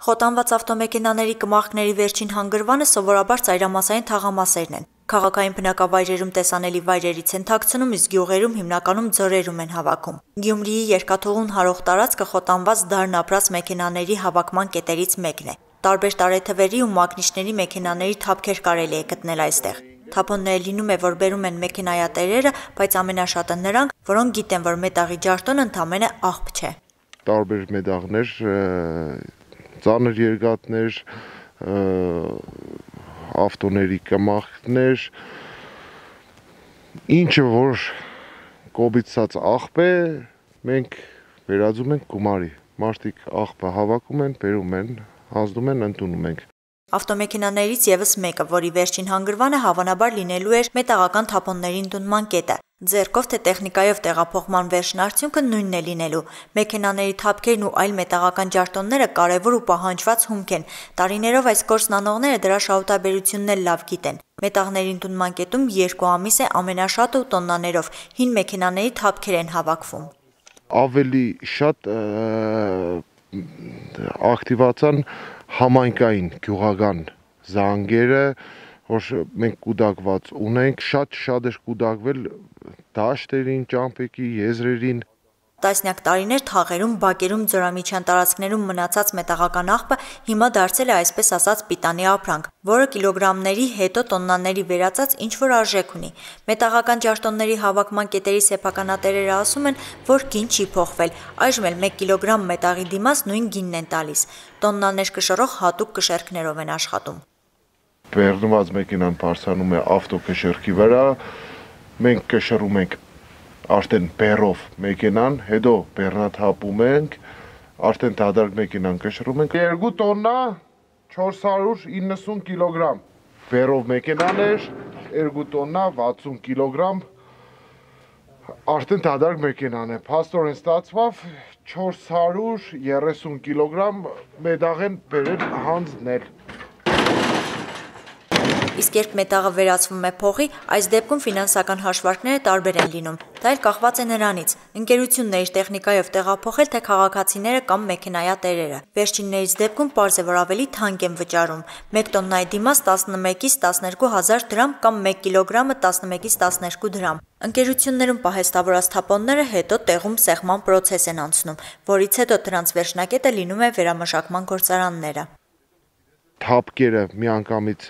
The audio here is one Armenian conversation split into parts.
Խոտանված ավտոմեքենաների կմախքների վերջին հանգրվանը սովորաբար ծայրամասային թաղամասերն են։ Քաղաքային բնակավայրերում տեսանելի վայրերից են թաքցնում, իսկ գյուղերում հիմնականում ձորերում են հավաքում։ Գյումրիի երկաթուղուն հարող տարածքը խոտանված դարն ապրած մեքենաների հավաքման կետերից մեկն է։ Տարբեր տարեթվերի ու մակնիշների մեքենաների թափքեր կարելի է գտնել այստեղ։ Թափոնները լինում է, որ բերում են մեքենայատերերը, բայց ամենաշատը նրանք, որոնք գիտեն, որ մետաղի ջարդոնը ընդամենը աղբ չէ։ Տարբեր մետաղներ, ծանր երկաթներ, ավտոների կմախքներ, ինչը որ կոբիցած աղբ է, մենք վերածում ենք գումարի։ Մարդիկ աղբը հավաքում են, բերում են, հանձնում են, ընդունում ենք։ Ավտոմեքենաներից եւս մեկը, որի վերջին հանգրվանը հավանաբար լինելու էր մետաղական թափոնների ընդունման կետը։ Ձերկով թե տեխնիկայով տեղափոխման վերջն արդյունքը նույնն է լինելու։ Մեքենաների թափքերն ու այլ մետաղական ջարդոնները կարևոր ու պահանջված հումք են։ Տարիներով այս կորսն անողները դրա շահութաբերությունն էլ լավ գիտեն։ Մետաղների ընդունման կետում 2 ամիս է ամենաշատը ու տոննաներով հին մեքենաների թափքեր են հավաքվում։ Ավելի շատ ակտիվացան համայնքային գյուղական զանգերը, որ մենք կուդակված ունենք, շատ-շատ էր կուդակվել դաշտերին, ճամպեքի, եզրերին, Տասնյակ տարիներ թաղերում, բակերում, ձորամիջյան տարածքներում մնացած մետաղական աղբը հիմա դարձել է այսպես ասած պիտանի ապրանք, որը կիլոգրամների հետո տոննաների վերածած ինչ որ արժեք ունի։ Մետաղական ջարդոնների հավաքման կետերի սեփականատերերը ասում են, որ գին չի փոխվել։ Այժմ էլ 1 կիլոգրամ մետաղի դիմաց նույն գինն են տալիս։ Տոննաներ կշռող հատուկ կշերքներով են աշխատում։ Բեռնված մեքենան բարձրանում է ավտոկշերքի վրա, մենք կշռում ենք արդեն բերով մեքենան, հետո բեռնաթափում ենք, արդեն դադարք մեքենան կշռում ենք 2 տոննա 490 կիլոգրամ։ Բերով մեքենան էր 2 տոննա 60 կիլոգրամ արդեն դադարք մեքենան է։ Փաստորեն ստացվավ 430 կիլոգրամ մետաղ են բերել հանձնել։ Իսկ երբ մետաղը վերածվում է փողի, այս դեպքում ֆինանսական հաշվարկները տարբեր են լինում։ Դա էլ կախված է նրանից՝ ընկերությունն է իր տեխնիկայով տեղափոխել թե քաղաքացիները կամ մեքենայատերերը։ Վերջիններից դեպքում պարզ է, որ ավելի թանկ են վճարում։ 1 տոննայի դիմաց 11-ից 12000 դրամ կամ 1 կիլոգրամը 11-ից 12 դրամ։ Ընկերություններում պահեստավորած թափոնները հետո տեղում սեղման process են անցնում, որից հետո դրանց վերջնակետը լինում է վերամշակման գործարանները։ Թափկերը միանգամից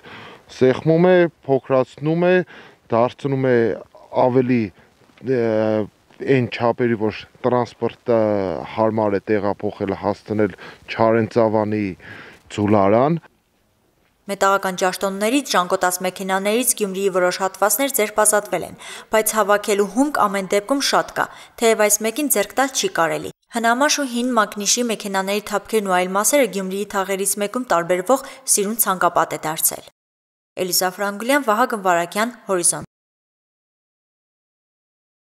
սեղմում է, փոքրացնում է, դարձնում է ավելի այն չափերի, որ տրանսպորտը հարմար է տեղափոխել հասցնել Չարենցավանի ծուլարան, Մետաղական ջաշտոններից, ժանգոտած մեքենաներից Գյումրիի որոշ հատվածներ ձերբազատվել են, բայց հավաքելու հումք ամեն դեպքում շատ կա, թեև այս մեկին ձերկ տալ չի կարելի։ Հնամաշ ու հին մագնիշի մեքենաների թափքերն ու այլ մասերը Գյումրիի թաղերից մեկում տարբերվող սիրուն ցանկապատ է դարձել։ Էլիսա Ֆրանգուլյան, Վահագն Վարակյան, Հորիզոն։